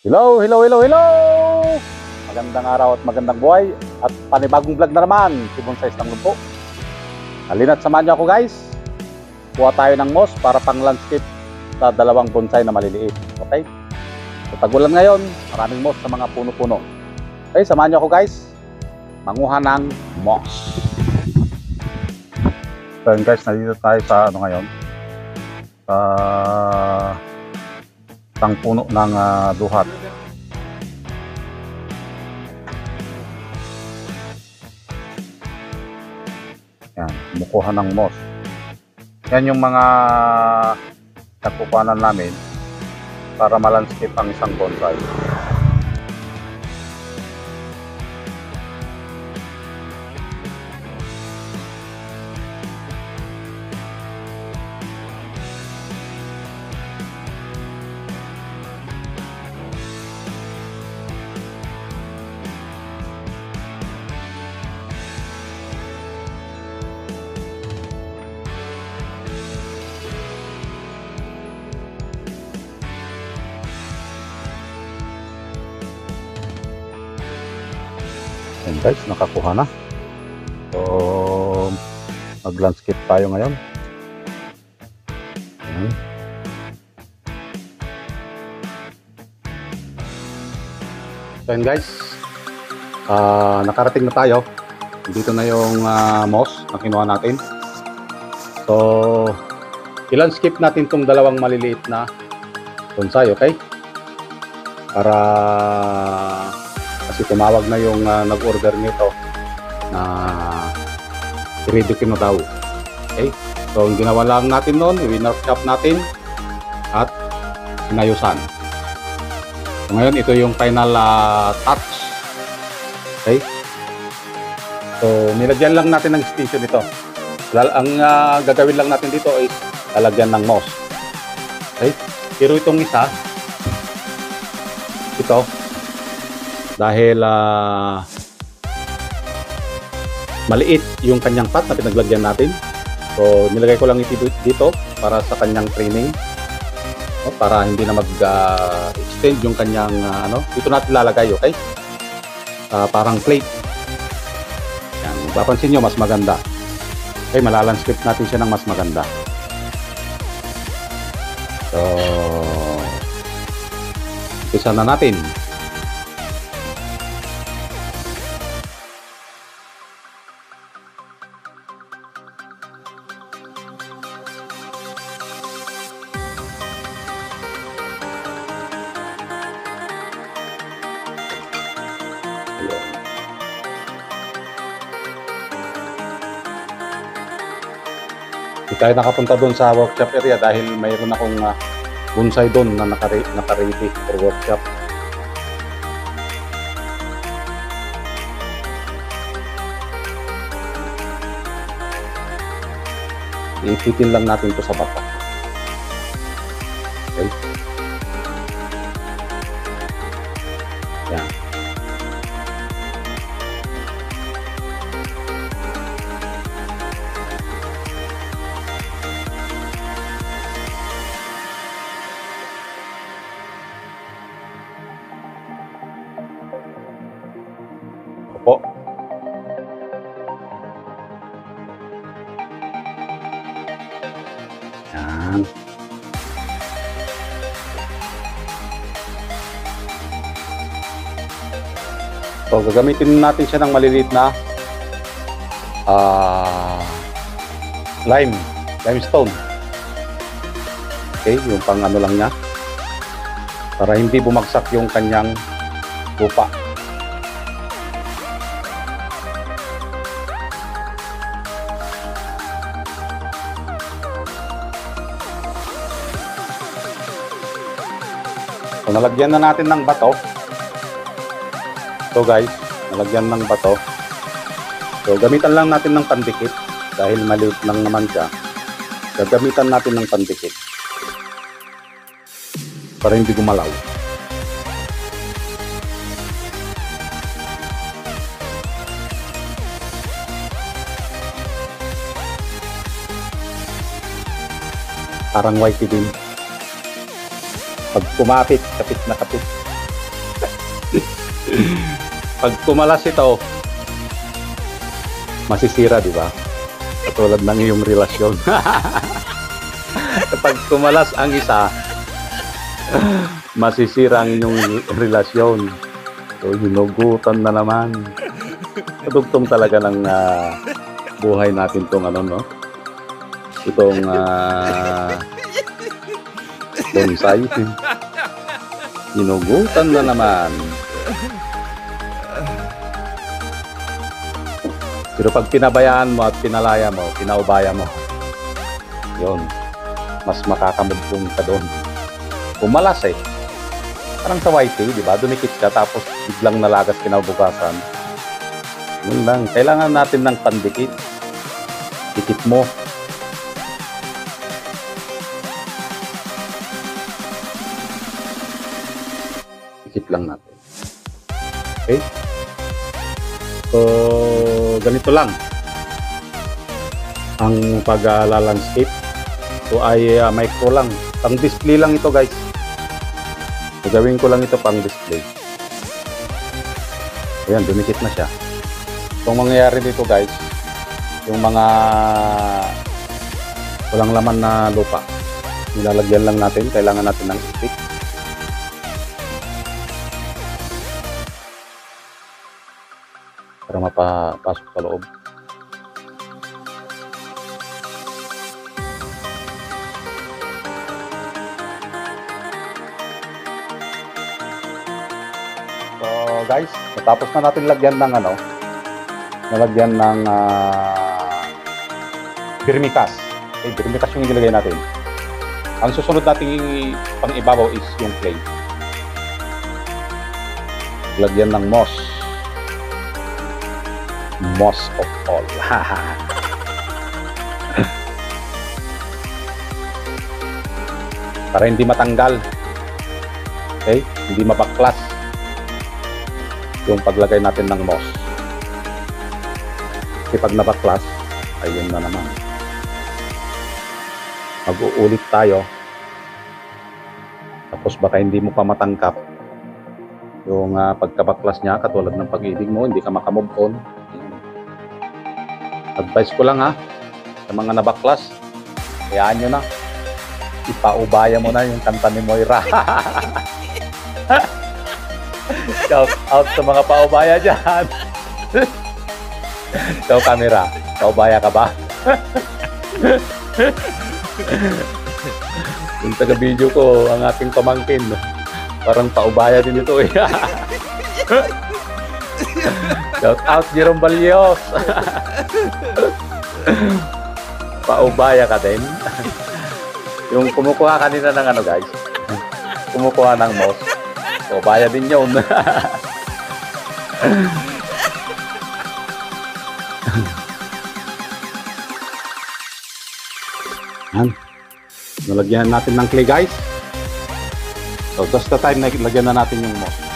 Hello, hello, hello, hello! Magandang araw at magandang buhay at panibagong vlog na naman si Bonsais ng Lumpo. Halina't samahan niyo ako guys. Kuha tayo ng moss para pang landscape sa dalawang bonsai na maliliit. Okay? Sa tagulan ngayon, maraming moss sa mga puno-puno. Okay, samahan niyo ako guys. Manguha ng moss. So guys, nandito tayo sa ano ngayon? Sa isang puno ng ah, duhat. Yan, kumukuha ng moss. Yan yung mga nakukuhanan namin para malandscape ang isang bonsai. Yan guys, nakakuha na. So, mag-landscape tayo ngayon. Yan. So yun guys, ah nakarating na tayo. Dito na yung ah, moss na kinuha natin. So, i-landscape natin tong dalawang maliliit na bonsai, okay? Para kasi tumawag na yung ah, nag-order nito na i-ready ko na daw. Okay? So, ang ginawa lang natin noon, winarshop natin at inayusan. So, ngayon, ito yung final ah, touch. Okay? So, nilagyan lang natin ng extension ito. Ang ah, gagawin lang natin dito is lalagyan ng moss. Okay? Pero itong isa, ito, dahil ah, maliit yung kanyang pot na pinaglagyan natin. So, nilagay ko lang ito dito para sa kanyang training. No, para hindi na mag-extend yung kanyang ah, ano. Dito natin lalagay, okay? Ah, parang plate. Yan, mapapansin nyo, mas maganda. Okay, malalandscape natin siya ng mas maganda. So, umpisa na natin. Hindi tayo nakapunta doon sa workshop area dahil mayroon akong uh, bonsai doon na nakare nakaready for workshop. Iipitin lang natin to sa bata. So, gagamitin natin siya ng maliliit na ah lime, limestone. Okay, yung pang ano lang niya. Para hindi bumagsak yung kanyang lupa. So, nalagyan na natin ng bato. So guys, nalagyan ng bato. So gamitan lang natin ng pandikit dahil maliit lang naman siya. Gagamitan natin ng pandikit para hindi gumalaw. Parang whitey din. Pag kumapit, kapit na kapit. Pag kumalas ito, masisira, di ba? Katulad ng iyong relasyon. Kapag kumalas ang isa, masisira ang inyong relasyon. So, hinugutan na naman. Kadugtong talaga ng ah, buhay natin tong ano, no? Itong ah, bonsai. Hinugutan na naman. Pero pag pinabayaan mo at pinalaya mo, pinaubaya mo, yun, mas makakamudlong ka doon. Umalas eh. Parang sa white di ba? Dumikit ka tapos biglang nalagas kinabukasan. Yun lang. Kailangan natin ng pandikit. Dikit mo. Dikit lang natin. Okay? So, ganito lang ang pag-landscape. So, ay uh, micro lang. Pang display lang ito, guys. Gagawin ko lang ito pang display. Ayan, dumikit na siya. So, ang mangyayari dito, guys, yung mga walang laman na lupa, nilalagyan lang natin. Kailangan natin ng stick. Para mapapasok sa loob. So guys, natapos na natin lagyan ng ano, nalagyan ng uh, birmikas. Okay, birmikas yung inilagay natin. Ang susunod nating pang ibabaw is yung clay. Lagyan ng moss most of all. Para hindi matanggal. Okay? Hindi mabaklas yung paglagay natin ng moss. Kasi pag nabaklas, ayun na naman. Mag-uulit tayo. Tapos baka hindi mo pa matangkap yung uh, pagkabaklas niya katulad ng pag-ibig mo, hindi ka makamove on advice ko lang ha sa mga nabaklas hayaan nyo na. Ipaubaya mo na yung kanta ni Moira. Shout out sa mga paubaya dyan. Ikaw camera paubaya ka ba? Yung taga video ko ang ating pamangkin parang paubaya din ito eh Shout out Jerome Balios. Paubaya ka din. yung kumukuha kanina ng ano guys. Kumukuha ng mouse. Paubaya din yun. Yan. Nalagyan natin ng clay guys. So just the time na lagyan na natin yung mouse.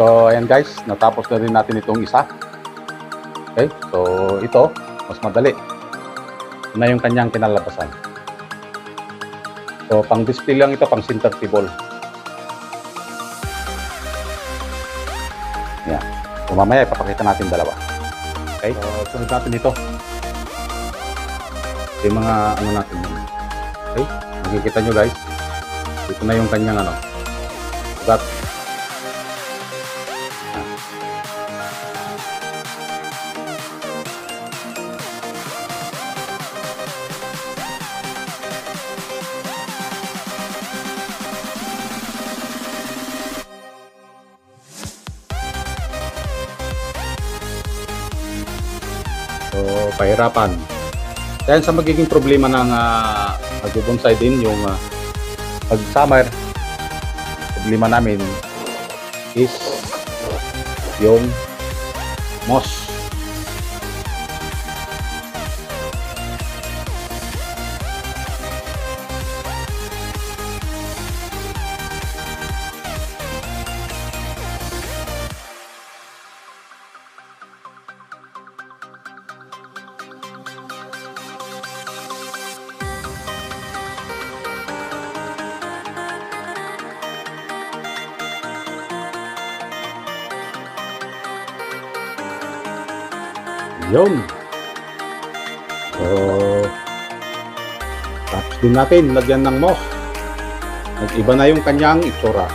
So, ayan guys, natapos na rin natin itong isa. Okay, so ito, mas madali. Na yung kanyang kinalabasan. So, pang display lang ito, pang center table. Yan. So, mamaya ipapakita natin dalawa. Okay, so sunod natin ito. Ito yung mga ano natin. Okay, makikita nyo guys. Ito na yung kanyang ano. Ugat. So, pahirapan. Dahil sa magiging problema ng uh, nagbubonsai din yung uh, pag summer, lima namin is yung moss. Yun. So, tapos din natin, lagyan ng moss. Nag-iba na yung kanyang itsura.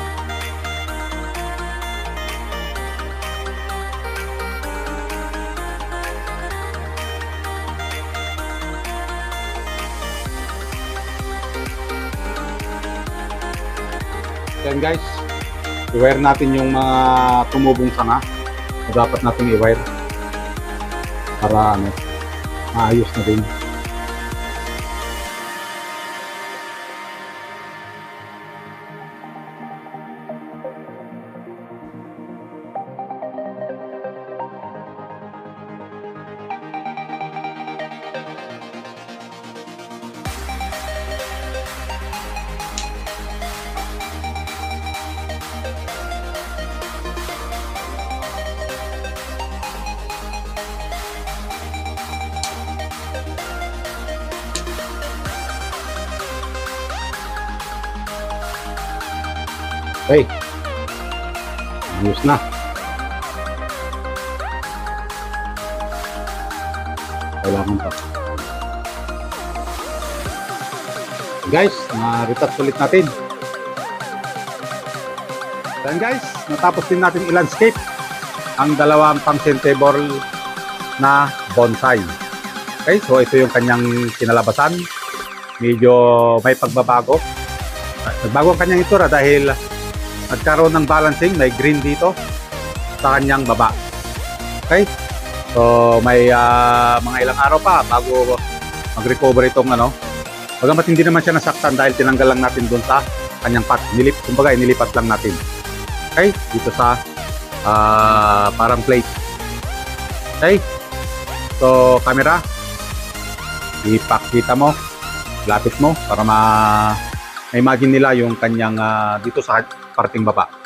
Then guys, i-wire natin yung mga tumubong sanga. dapat nating i-wire para ano, maayos na din. Okay. Ayos na. Kailangan pa. Guys, na-retouch ulit natin. Then guys, natapos din natin i-landscape ang dalawang function table na bonsai. Okay, so ito yung kanyang kinalabasan. Medyo may pagbabago. Nagbago ang kanyang itsura dahil nagkaroon ng balancing, may green dito sa kanyang baba. Okay? So may ah, mga ilang araw pa bago mag-recover itong ano. Bagamat hindi naman siya nasaktan dahil tinanggal lang natin doon sa kanyang pat. Nilip, kumbaga inilipat lang natin. Okay? Dito sa ah, parang plate. Okay? So camera, ipakita mo, lapit mo para ma ma-imagine nila yung kanyang ah, dito sa parting baba.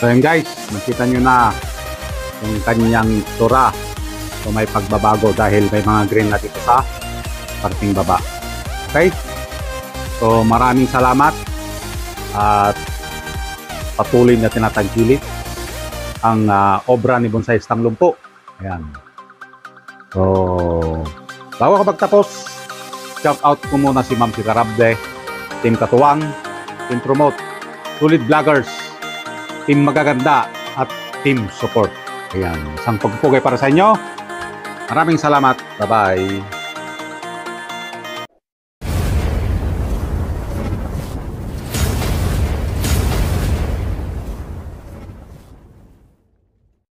So yun guys, nakita nyo na yung kanyang itsura. So may pagbabago dahil may mga green na dito sa parting baba. Okay? So maraming salamat at patuloy na tinatagpilit ang ah, obra ni Bonsai Stang Lumpo. Ayan. So, bago ka magtapos, shout out ko muna si Ma'am Sita Rabde, Team Katuwang, Team Promote, Sulit Vloggers, Team Magaganda at Team Support. Ayan, isang pagpugay para sa inyo. Maraming salamat. Bye-bye.